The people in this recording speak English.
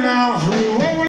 now.